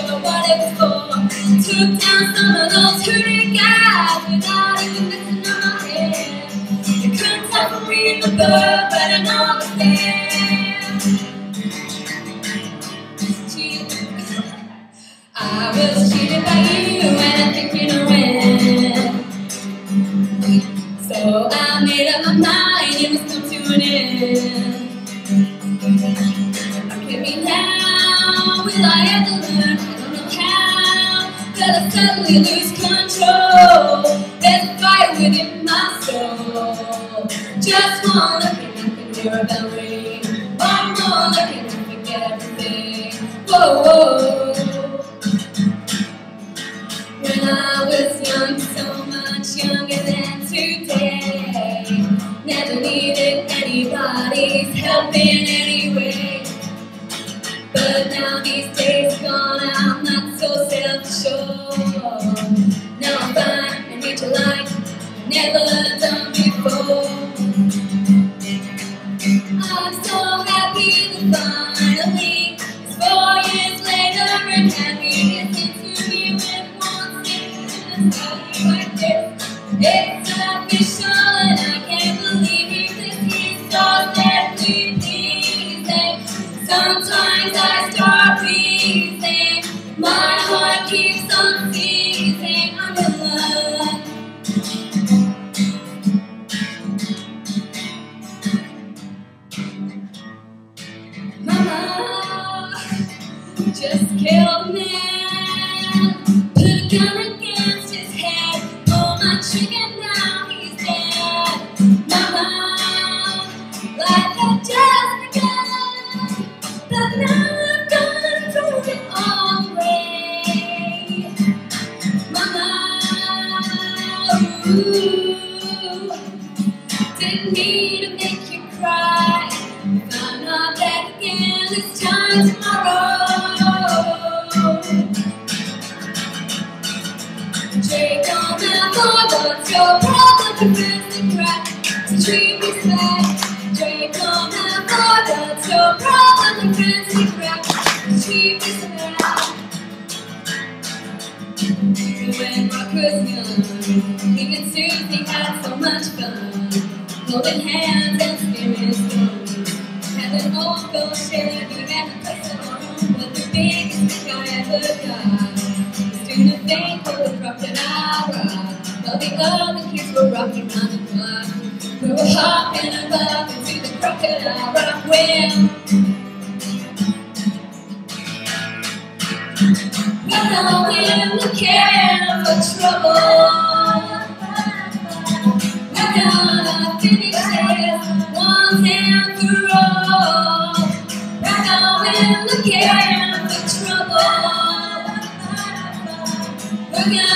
sure what was for. Took down some of those hurting guys without even missing on my head. You couldn't tell from reading the book, but I know it's there. I was cheated by you, and I think you know it. So I made up my mind, it was come to an end. Will I ever learn? I don't know how, I suddenly lose control. There's a fire within my soul. Just one look and I can hear a bell ring. One more look and I forget everything. Whoa. When I was young, so much younger than today. Never needed anybody's help these days gone, I'm not so self-assured. Now I'm fine and need you like never done before. I'm so happy that finally, it's four years later, and happiness into me with one you like this? It's official, and I can't believe you. This is so deadly pleasing. Sometimes I just killed man. Put a gun against his head. My now, he's dead. Mama, just. But now I've it all away. Mama, didn't mean to make you cry. If I'm not back again time tomorrow. What's your problem? Professor Crab, to treat me sad. Draco Malfoy, what's your problem? Professor Crab, to treat me sad. When Rock was young, he and Susie had so much fun. Holding hands We were hopping above into the crocodile rock well. We're care for trouble. We're gonna finish this once and for all. We're for trouble. We're this